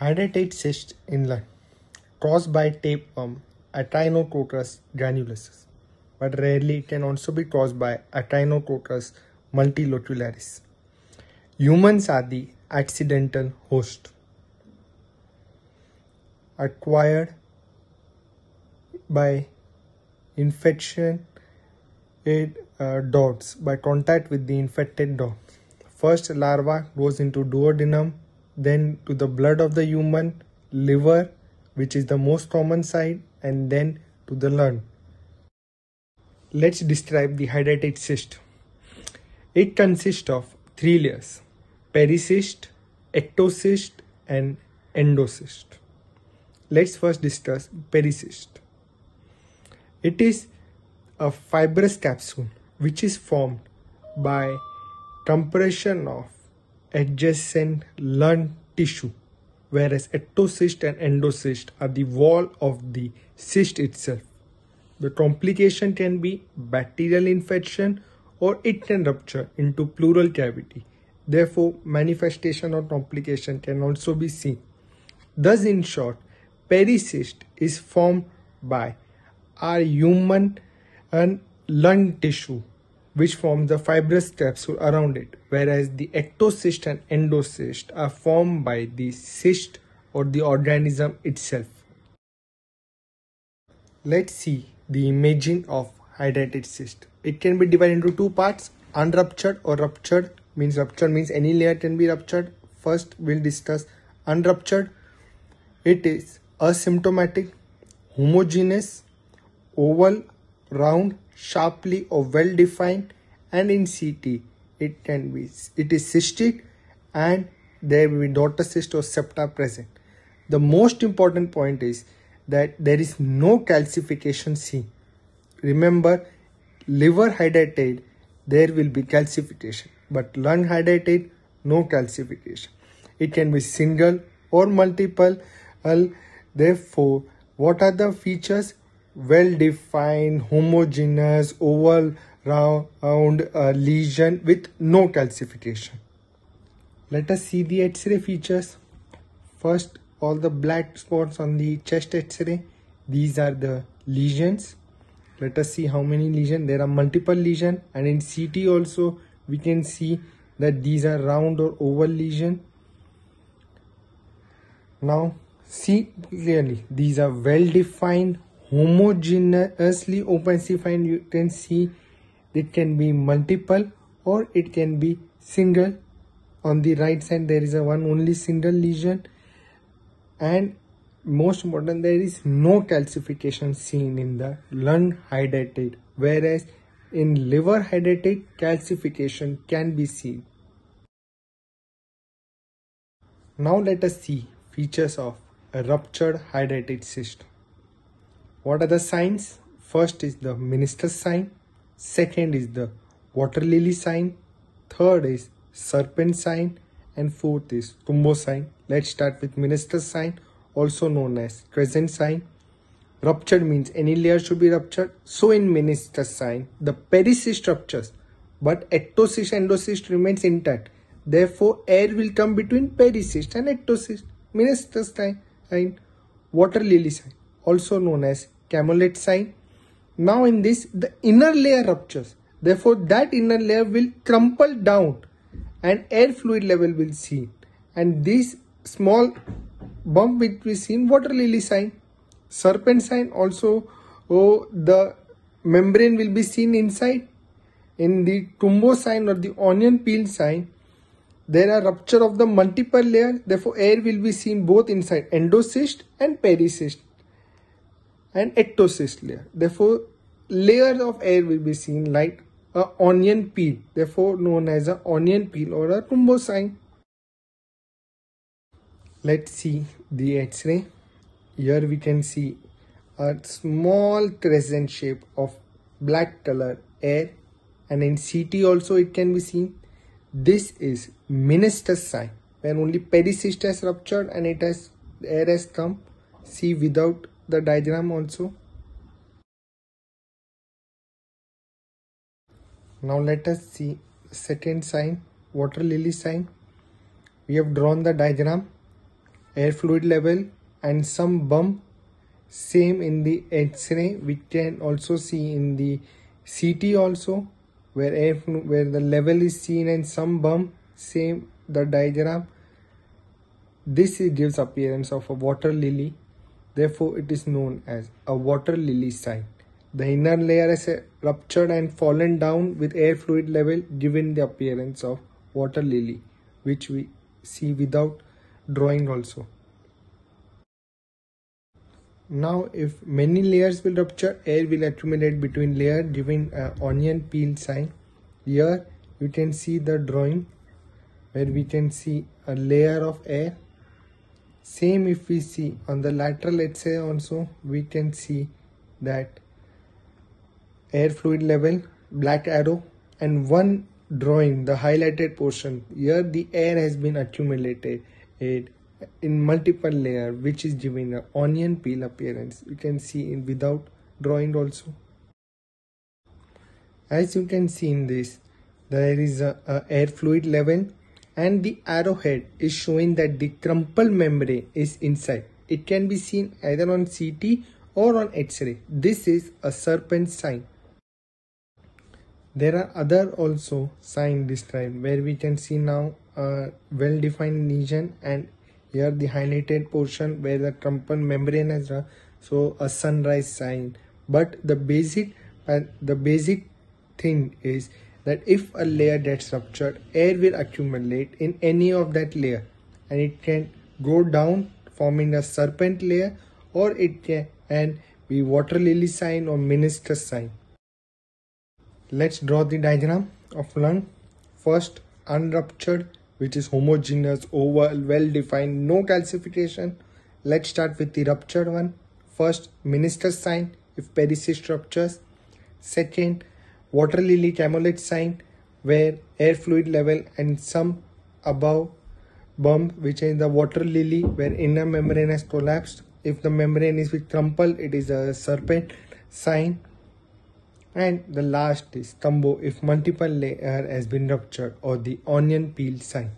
Hydatid cyst in lung caused by tapeworm Echinococcus granulosus, but rarely it can also be caused by Echinococcus multilocularis. Humans are the accidental host. Acquired by infection in uh, dogs by contact with the infected dog. First larva goes into duodenum, then to the blood of the human, liver, which is the most common side, and then to the lung. Let's describe the hydatid cyst. It consists of three layers pericyst, ectocyst, and endocyst. Let's first discuss pericyst. It is a fibrous capsule which is formed by compression of adjacent lung tissue whereas ectocyst and endocyst are the wall of the cyst itself. The complication can be bacterial infection or it can rupture into pleural cavity. Therefore, manifestation or complication can also be seen. Thus, in short, pericyst is formed by our human and lung tissue which forms the fibrous capsule around it, whereas the ectocyst and endocyst are formed by the cyst or the organism itself. Let's see the imaging of hydatid cyst. It can be divided into two parts, unruptured or ruptured means ruptured means any layer can be ruptured. First we'll discuss unruptured. It is asymptomatic, homogeneous, oval, round, sharply or well defined and in CT it can be it is cystic and there will be daughter cyst or septa present. The most important point is that there is no calcification seen. Remember liver hydatid there will be calcification but lung hydatid no calcification. It can be single or multiple. Therefore, what are the features? Well defined homogeneous oval round uh, lesion with no calcification. Let us see the x-ray features. First all the black spots on the chest x-ray. These are the lesions. Let us see how many lesions. There are multiple lesions. And in ct also we can see that these are round or oval lesion. Now see clearly. These are well defined homogeneously open you can see it can be multiple or it can be single. On the right side there is a one only single lesion. And most important there is no calcification seen in the lung hydatid whereas in liver hydatid calcification can be seen. Now let us see features of a ruptured hydatid cyst what are the signs? First is the Meniscus sign. Second is the water lily sign. Third is serpent sign. And fourth is Cumbo sign. Let's start with Meniscus sign, also known as crescent sign. Ruptured means any layer should be ruptured. So in Meniscus sign, the pericyst ruptures, but ectocyst endocyst remains intact. Therefore, air will come between pericyst and ectocyst. Meniscus sign, water lily sign, also known as camalote sign. Now in this, the inner layer ruptures. Therefore, that inner layer will crumple down and air fluid level will see. And this small bump which we see in water lily sign. Serpent sign also, oh, the membrane will be seen inside. In the Cumbo sign or the onion peel sign, there are rupture of the multiple layer. Therefore, air will be seen both inside endocyst and pericyst and ectocyst layer. Therefore, layers of air will be seen like a onion peel, therefore known as a onion peel or a sign. Let's see the X-ray. Here we can see a small crescent shape of black color air and in CT also it can be seen. This is meniscus sign when only pericyst has ruptured and it has air has come. See without the diagram also. Now let us see second sign, water lily sign. We have drawn the diagram. air fluid level and some bump same in the x-ray we can also see in the ct also where air where the level is seen and some bump same the diagram this gives appearance of a water lily therefore it is known as a water lily sign. The inner layer is ruptured and fallen down with air fluid level giving the appearance of water lily which we see without drawing also. Now if many layers will rupture air will accumulate between layer giving an onion peel sign. Here you can see the drawing where we can see a layer of air same if we see on the lateral let's say also we can see that air fluid level black arrow and one drawing the highlighted portion. Here the air has been accumulated in multiple layer which is giving an onion peel appearance. You can see in without drawing also. As you can see in this there is a, a air fluid level and the arrowhead is showing that the crumple membrane is inside. It can be seen either on CT or on X-ray. This is a serpent sign. There are other also sign described where we can see now a well-defined lesion and here the highlighted portion where the crumple membrane is so a sunrise sign. But the basic uh, the basic thing is that if a layer gets ruptured air will accumulate in any of that layer and it can go down forming a serpent layer or it can be water lily sign or meniscus sign Let's draw the diagram of lung. First, unruptured, which is homogeneous, oval, well defined, no calcification. Let's start with the ruptured one. First, meniscus sign if pericyst ruptures. Second, water lily camalote sign where air fluid level and some above bump which is the water lily where inner membrane has collapsed. If the membrane is with crumple, it is a serpent sign. And the last is Cumbo if multiple layer has been ruptured or the onion peel sign